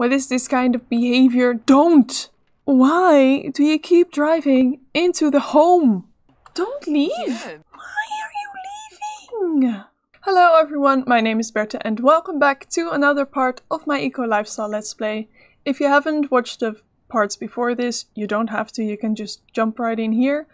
What is this kind of behavior? Don't! Why do you keep driving into the home? Don't leave! Yeah. Why are you leaving? Hello everyone, my name is Berthe and welcome back to another part of my Eco Lifestyle Let's Play. If you haven't watched the parts before this, you don't have to, you can just jump right in here.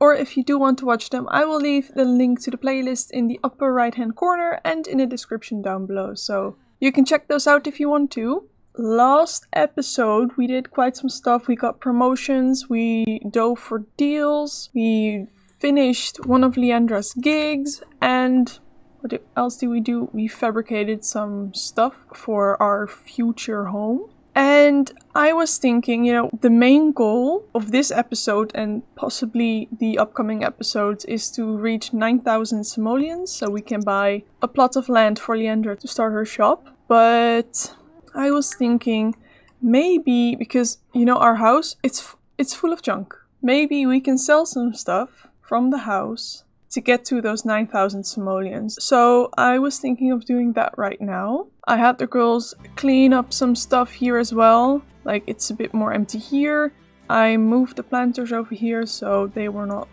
Or if you do want to watch them, I will leave the link to the playlist in the upper right hand corner and in the description down below, so you can check those out if you want to. Last episode we did quite some stuff, we got promotions, we dove for deals, we finished one of Leandra's gigs, and what else did we do? We fabricated some stuff for our future home. And I was thinking, you know, the main goal of this episode and possibly the upcoming episodes is to reach 9,000 simoleons so we can buy a plot of land for Leandra to start her shop. But I was thinking maybe because you know our house it's it's full of junk. Maybe we can sell some stuff from the house to get to those 9000 simoleons. So I was thinking of doing that right now. I had the girls clean up some stuff here as well. Like it's a bit more empty here. I moved the planters over here so they were not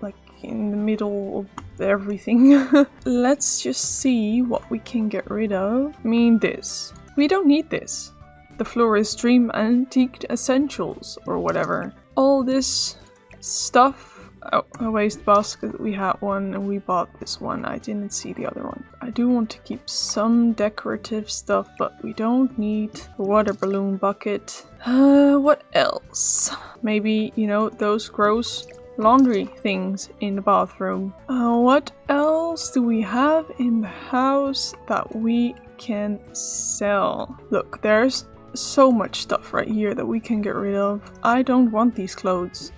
like in the middle of everything. Let's just see what we can get rid of. I mean this. We don't need this. The Florist Dream Antique Essentials or whatever. All this stuff. Oh, a waste basket. We had one and we bought this one. I didn't see the other one. I do want to keep some decorative stuff, but we don't need a water balloon bucket. Uh, what else? Maybe, you know, those gross laundry things in the bathroom. Uh, what else do we have in the house that we can sell? Look, there's so much stuff right here that we can get rid of. I don't want these clothes.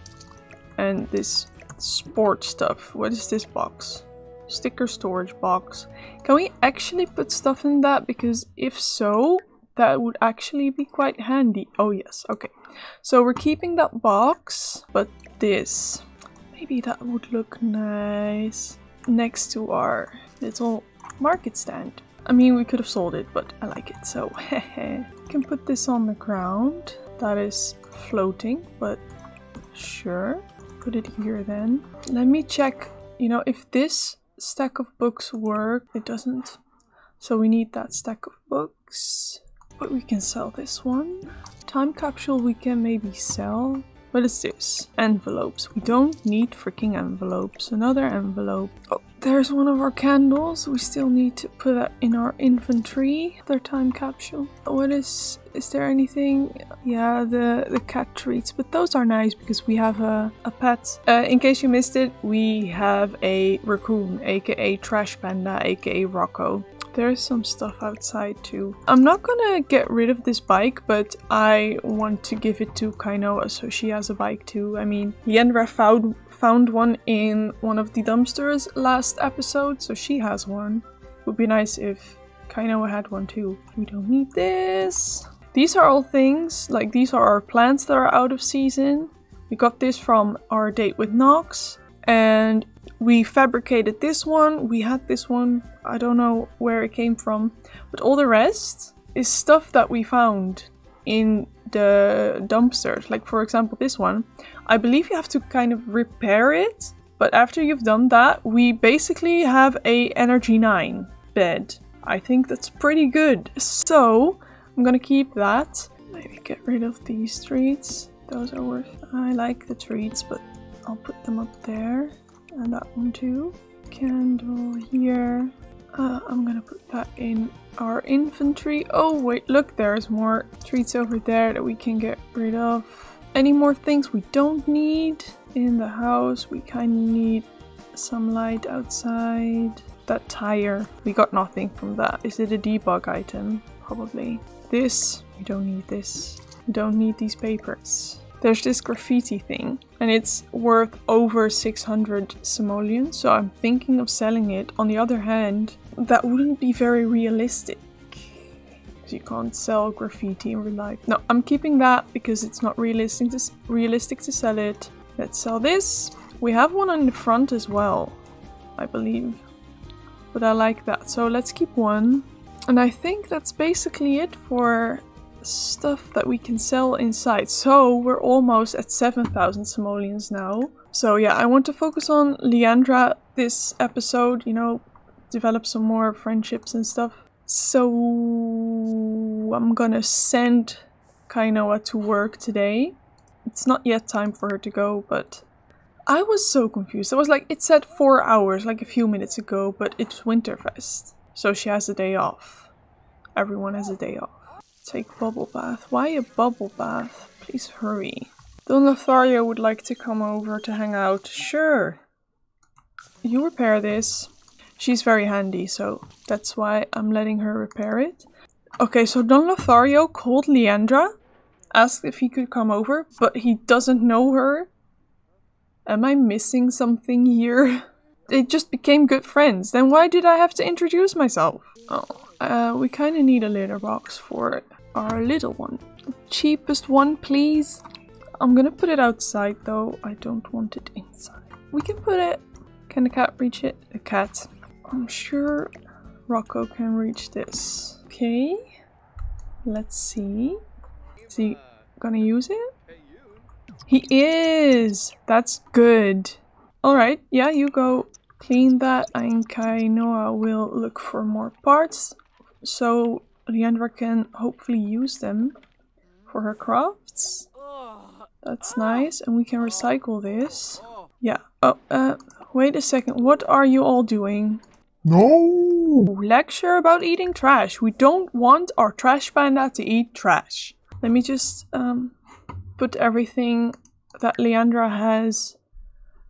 And this sport stuff. What is this box? Sticker storage box. Can we actually put stuff in that? Because if so, that would actually be quite handy. Oh yes, okay. So we're keeping that box, but this. Maybe that would look nice next to our little market stand. I mean, we could have sold it, but I like it, so hehe. Can put this on the ground. That is floating, but sure. Put it here then. Let me check, you know, if this stack of books work. It doesn't. So we need that stack of books. But we can sell this one. Time capsule we can maybe sell. What is this? Envelopes. We don't need freaking envelopes. Another envelope. Oh, there's one of our candles. We still need to put that in our inventory. Their time capsule. What is... Is there anything? Yeah, the, the cat treats. But those are nice because we have a, a pet. Uh, in case you missed it, we have a raccoon, aka Trash Panda, aka Rocco. There's some stuff outside too. I'm not gonna get rid of this bike, but I want to give it to Kainoa so she has a bike too. I mean, Leandra found, found one in one of the dumpsters last episode, so she has one. Would be nice if Kainoa had one too. We don't need this. These are all things, like these are our plants that are out of season. We got this from our date with Knox. And we fabricated this one, we had this one, I don't know where it came from, but all the rest is stuff that we found in the dumpsters. Like, for example, this one. I believe you have to kind of repair it, but after you've done that, we basically have a Energy 9 bed. I think that's pretty good. So, I'm gonna keep that. Maybe get rid of these treats. Those are worth. I like the treats, but I'll put them up there. And that one too. Candle here. Uh, I'm gonna put that in our inventory. Oh wait, look, there's more treats over there that we can get rid of. Any more things we don't need in the house? We kind of need some light outside. That tire, we got nothing from that. Is it a debug item? Probably. This, we don't need this. We don't need these papers. There's this graffiti thing, and it's worth over 600 simoleons, so I'm thinking of selling it. On the other hand, that wouldn't be very realistic. You can't sell graffiti in real life. No, I'm keeping that because it's not realistic to, realistic to sell it. Let's sell this. We have one on the front as well, I believe. But I like that, so let's keep one. And I think that's basically it for stuff that we can sell inside. So we're almost at 7,000 simoleons now. So yeah, I want to focus on Leandra this episode, you know, develop some more friendships and stuff. So I'm gonna send Kainoa to work today. It's not yet time for her to go, but I was so confused. I was like, it said four hours like a few minutes ago, but it's Winterfest. So she has a day off. Everyone has a day off. Take bubble bath. Why a bubble bath? Please hurry. Don Lothario would like to come over to hang out. Sure. You repair this. She's very handy, so that's why I'm letting her repair it. Okay, so Don Lothario called Leandra, asked if he could come over, but he doesn't know her. Am I missing something here? They just became good friends. Then why did I have to introduce myself? Oh, uh, we kind of need a litter box for our little one. The cheapest one, please. I'm gonna put it outside though. I don't want it inside. We can put it... Can the cat reach it? The cat. I'm sure Rocco can reach this. Okay. Let's see. Is he gonna use it? He is! That's good. Alright, yeah, you go clean that and Kainoa will look for more parts so Leandra can hopefully use them for her crafts. That's nice and we can recycle this. Yeah. Oh, uh, wait a second. What are you all doing? No! Lecture about eating trash. We don't want our trash panda to eat trash. Let me just um, put everything that Leandra has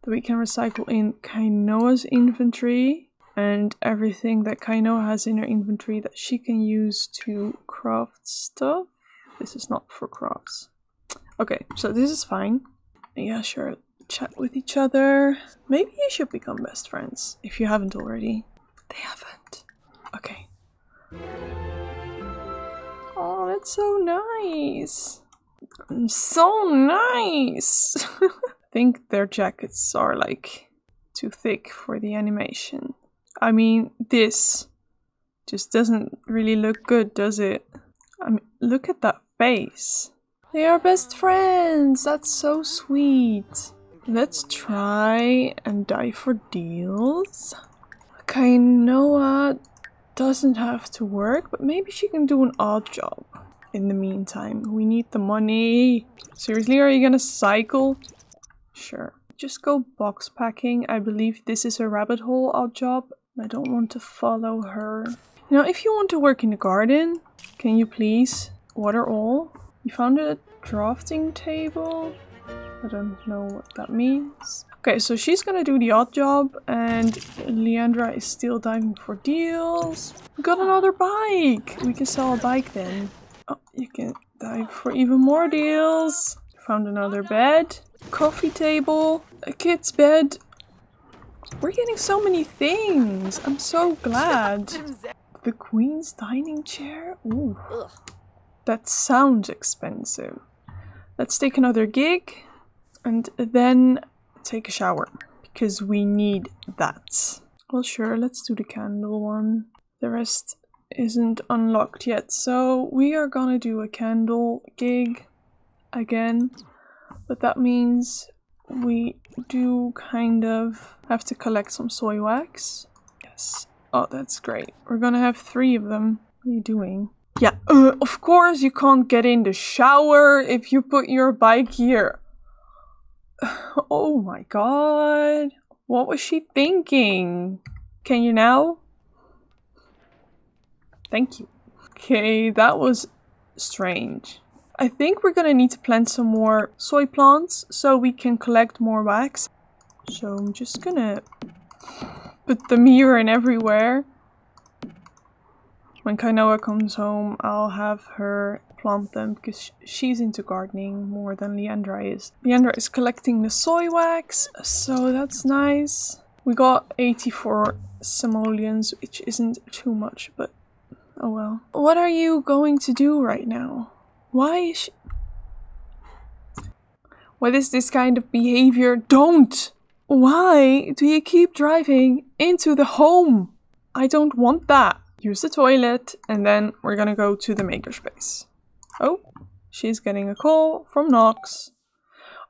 that we can recycle in Kainoa's inventory and everything that Kainoa has in her inventory that she can use to craft stuff. This is not for crafts. Okay, so this is fine. Yeah, sure. Chat with each other. Maybe you should become best friends if you haven't already. They haven't. Okay. Oh, that's so nice. So nice. I think their jackets are like too thick for the animation. I mean, this just doesn't really look good, does it? I mean, look at that face. They are best friends! That's so sweet. Let's try and die for deals. Kainoa doesn't have to work, but maybe she can do an odd job. In the meantime, we need the money. Seriously, are you gonna cycle Sure. Just go box packing. I believe this is a rabbit hole odd job. I don't want to follow her. Know, if you want to work in the garden, can you please water all? You found a drafting table? I don't know what that means. Okay, so she's gonna do the odd job and Leandra is still diving for deals. We got another bike! We can sell a bike then. Oh, you can dive for even more deals. Found another bed coffee table, a kid's bed. We're getting so many things. I'm so glad. The queen's dining chair? Ooh. That sounds expensive. Let's take another gig and then take a shower because we need that. Well, sure, let's do the candle one. The rest isn't unlocked yet, so we are gonna do a candle gig again. But that means we do kind of have to collect some soy wax. Yes. Oh, that's great. We're gonna have three of them. What are you doing? Yeah, uh, of course you can't get in the shower if you put your bike here. Oh my god. What was she thinking? Can you now? Thank you. Okay, that was strange. I think we're gonna need to plant some more soy plants so we can collect more wax. So I'm just gonna put the mirror in everywhere. When Kainoa comes home, I'll have her plant them because she's into gardening more than Leandra is. Leandra is collecting the soy wax, so that's nice. We got 84 simoleons, which isn't too much, but oh well. What are you going to do right now? Why is she... What is this kind of behavior? Don't! Why do you keep driving into the home? I don't want that. Use the toilet and then we're gonna go to the makerspace. Oh, she's getting a call from Knox.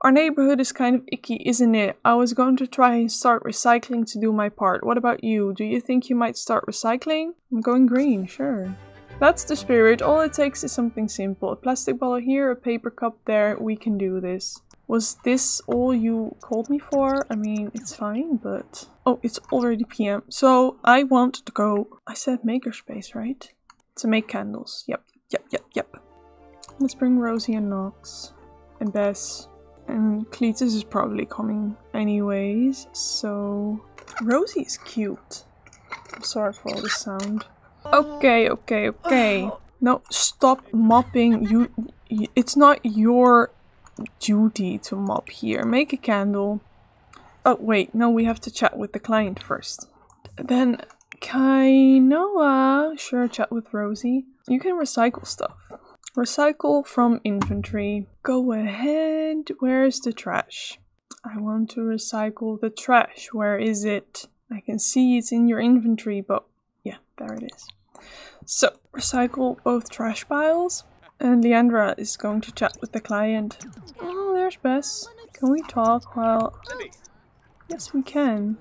Our neighborhood is kind of icky, isn't it? I was going to try and start recycling to do my part. What about you? Do you think you might start recycling? I'm going green, sure. That's the spirit. All it takes is something simple. A plastic bottle here, a paper cup there. We can do this. Was this all you called me for? I mean, it's fine, but... Oh, it's already PM. So, I want to go... I said makerspace, right? To make candles. Yep, yep, yep, yep. Let's bring Rosie and Knox. And Bess. And Cletus is probably coming anyways, so... Rosie is cute. I'm sorry for all the sound. Okay, okay, okay. No, stop mopping. You, It's not your duty to mop here. Make a candle. Oh, wait. No, we have to chat with the client first. Then Kainoa. Sure, chat with Rosie. You can recycle stuff. Recycle from inventory. Go ahead. Where's the trash? I want to recycle the trash. Where is it? I can see it's in your inventory, but there it is. So, recycle both trash piles. And Leandra is going to chat with the client. Oh, there's Bess. Can we talk while... Yes, we can.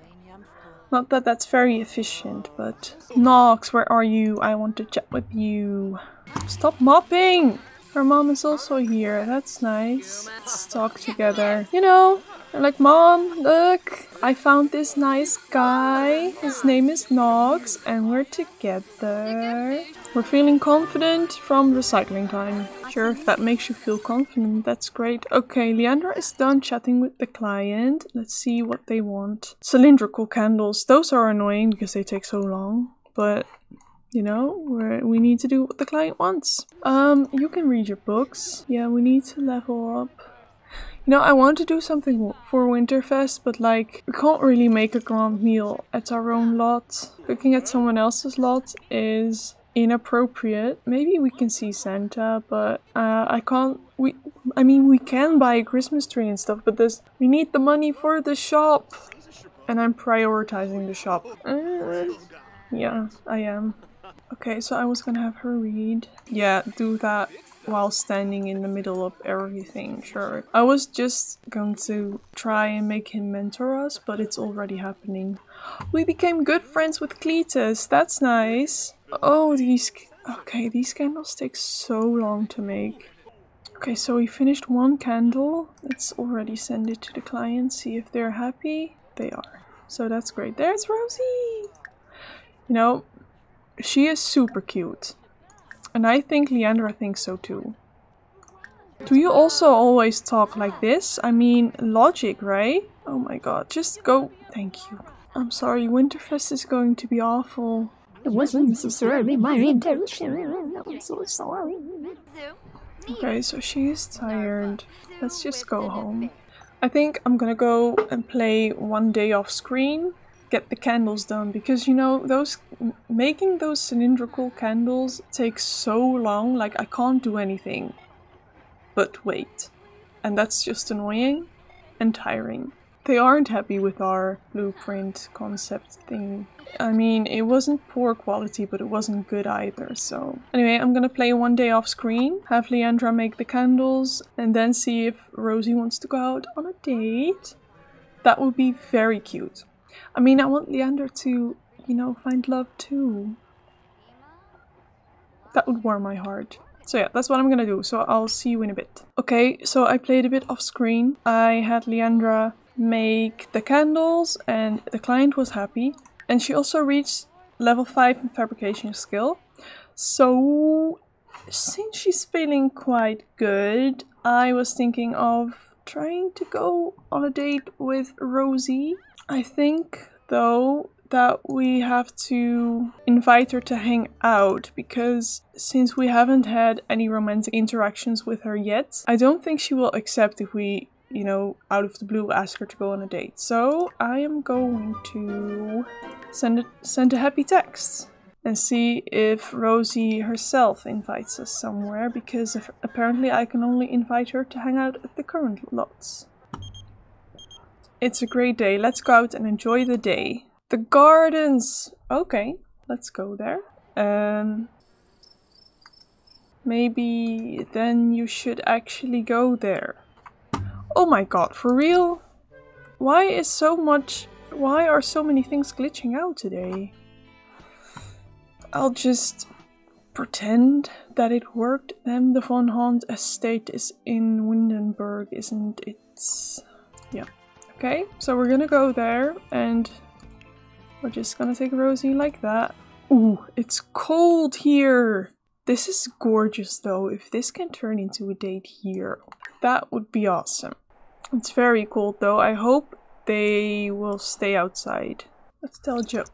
Not that that's very efficient, but... Knox, where are you? I want to chat with you. Stop mopping! Her mom is also here. That's nice. Let's talk together. You know, like, Mom, look, I found this nice guy. His name is Knox, and we're together. We're feeling confident from recycling time. Sure, if that makes you feel confident, that's great. Okay, Leandra is done chatting with the client. Let's see what they want. Cylindrical candles. Those are annoying because they take so long. But you know, we we need to do what the client wants. Um, you can read your books. Yeah, we need to level up. Know, I want to do something for Winterfest, but like, we can't really make a grand meal at our own lot. Cooking at someone else's lot is inappropriate. Maybe we can see Santa, but uh, I can't. We, I mean, we can buy a Christmas tree and stuff, but this we need the money for the shop, and I'm prioritizing the shop. Uh, yeah, I am. Okay, so I was gonna have her read. Yeah, do that while standing in the middle of everything, sure. I was just going to try and make him mentor us, but it's already happening. We became good friends with Cletus, that's nice. Oh, these... Okay, these candles take so long to make. Okay, so we finished one candle. Let's already send it to the client, see if they're happy. They are. So that's great. There's Rosie! You know, she is super cute. And I think Leandra thinks so too. Do you also always talk like this? I mean, logic, right? Oh my god, just go. Thank you. I'm sorry, Winterfest is going to be awful. It wasn't necessarily my intention. I'm so sorry. Okay, so she is tired. Let's just go home. I think I'm gonna go and play one day off screen get the candles done because you know those making those cylindrical candles takes so long like I can't do anything but wait and that's just annoying and tiring. They aren't happy with our blueprint concept thing. I mean, it wasn't poor quality, but it wasn't good either, so... Anyway, I'm gonna play one day off screen, have Leandra make the candles, and then see if Rosie wants to go out on a date. That would be very cute. I mean, I want Leandra to, you know, find love too. That would warm my heart. So yeah, that's what I'm gonna do. So I'll see you in a bit. Okay, so I played a bit off screen. I had Leandra make the candles and the client was happy. And she also reached level 5 in fabrication skill. So since she's feeling quite good, I was thinking of trying to go on a date with Rosie I think, though, that we have to invite her to hang out because since we haven't had any romantic interactions with her yet, I don't think she will accept if we, you know, out of the blue ask her to go on a date. So I am going to send a, send a happy text and see if Rosie herself invites us somewhere because apparently I can only invite her to hang out at the current lots. It's a great day. Let's go out and enjoy the day. The gardens! Okay, let's go there. Um, maybe then you should actually go there. Oh my god, for real? Why is so much... Why are so many things glitching out today? I'll just pretend that it worked. Then the Von Haunt estate is in Windenburg, isn't it? Yeah. Okay, so we're gonna go there and we're just gonna take Rosie like that. Ooh, it's cold here! This is gorgeous though. If this can turn into a date here, that would be awesome. It's very cold though. I hope they will stay outside. Let's tell a joke.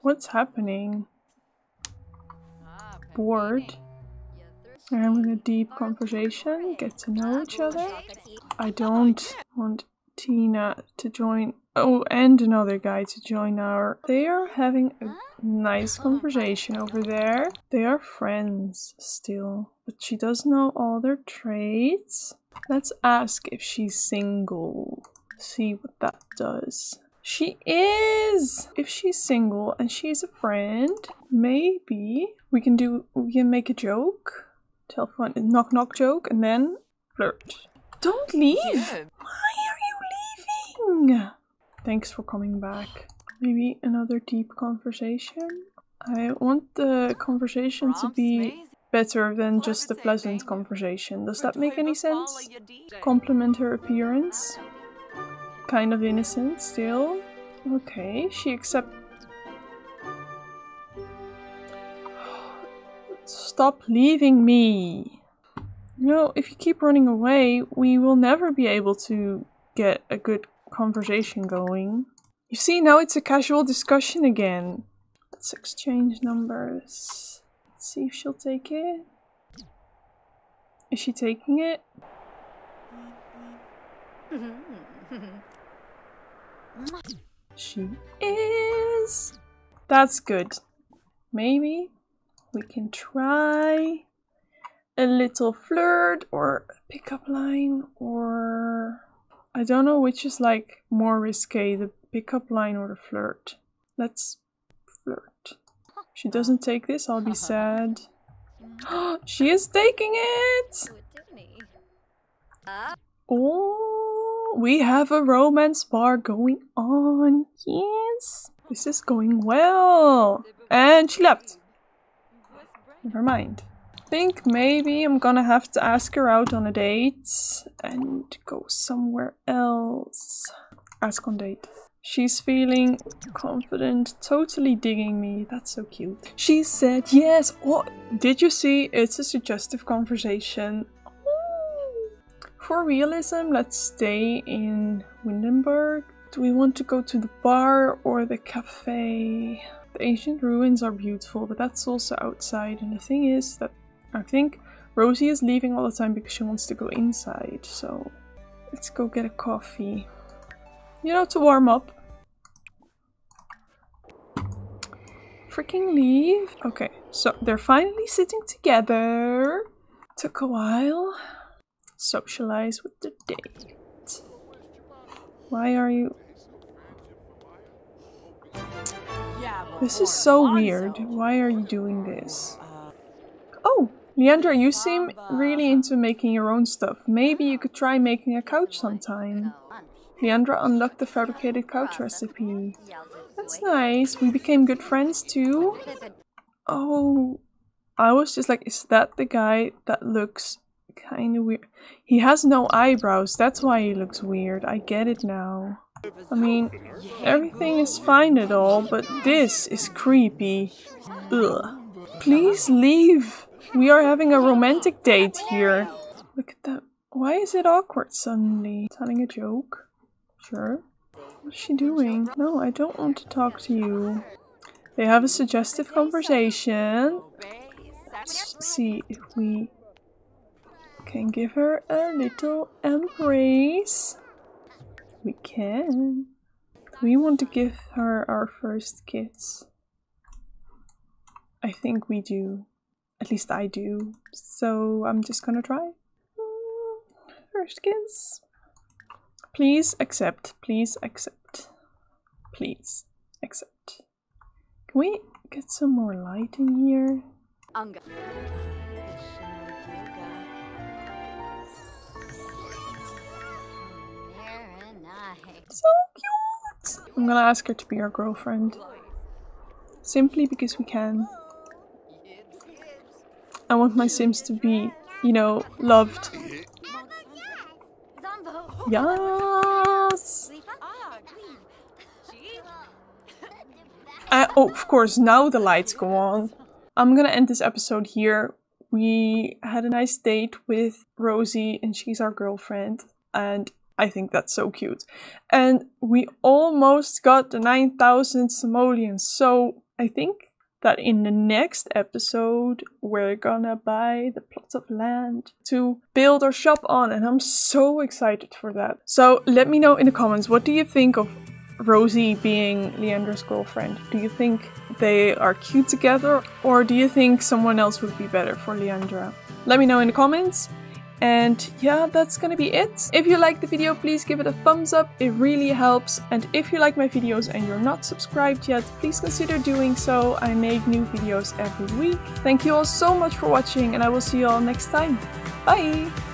What's happening? Bored. Having a deep conversation, get to know each other. I don't want Tina to join. Oh, and another guy to join our. They are having a nice conversation over there. They are friends still, but she does know all their traits. Let's ask if she's single. See what that does. She is! If she's single and she's a friend, maybe we can do, we can make a joke. Tell fun, knock knock joke and then flirt. Don't leave! Yeah. Why are you leaving? Thanks for coming back. Maybe another deep conversation? I want the conversation to be better than just a pleasant conversation. Does that make any sense? Compliment her appearance. Kind of innocent still. Okay, she accept. Stop leaving me! You know, if you keep running away, we will never be able to get a good conversation going. You see, now it's a casual discussion again. Let's exchange numbers. Let's see if she'll take it. Is she taking it? she is. That's good. Maybe we can try a little flirt or a pickup line or I don't know which is like more risque, the pickup line or the flirt. Let's flirt. She doesn't take this, I'll be sad. she is taking it! Oh, we have a romance bar going on. Yes, this is going well. And she left. Never mind. think maybe I'm gonna have to ask her out on a date and go somewhere else. Ask on date. She's feeling confident, totally digging me. That's so cute. She said yes. Oh, did you see? It's a suggestive conversation. Oh. For realism, let's stay in Windenburg. Do we want to go to the bar or the cafe? The ancient ruins are beautiful, but that's also outside. And the thing is that I think Rosie is leaving all the time because she wants to go inside. So let's go get a coffee you know, to warm up. Freaking leave. Okay, so they're finally sitting together. Took a while. Socialize with the date. Why are you... This is so weird. Why are you doing this? Oh, Leandra, you seem really into making your own stuff. Maybe you could try making a couch sometime. Leandra unlocked the fabricated couch recipe. That's nice. We became good friends too. Oh, I was just like, is that the guy that looks kind of weird? He has no eyebrows. That's why he looks weird. I get it now. I mean, everything is fine at all, but this is creepy. Ugh. Please leave. We are having a romantic date here. Look at that. Why is it awkward suddenly? Telling a joke? Sure. What's she doing? No, I don't want to talk to you. They have a suggestive conversation. Let's see if we can give her a little embrace. We can. We want to give her our first kiss. I think we do. At least I do. So I'm just gonna try. First kiss. Please accept. Please accept. Please accept. Can we get some more light in here? So cute! I'm gonna ask her to be our girlfriend. Simply because we can. I want my Sims to be, you know, loved. Yes! Uh, oh, of course, now the lights go on. I'm gonna end this episode here. We had a nice date with Rosie, and she's our girlfriend, and I think that's so cute. And we almost got the 9,000 simoleons, so I think that in the next episode we're gonna buy the plots of land to build our shop on, and I'm so excited for that. So let me know in the comments what do you think of Rosie being Leandra's girlfriend? Do you think they are cute together, or do you think someone else would be better for Leandra? Let me know in the comments. And yeah, that's gonna be it. If you liked the video, please give it a thumbs up, it really helps. And if you like my videos and you're not subscribed yet, please consider doing so. I make new videos every week. Thank you all so much for watching and I will see you all next time. Bye!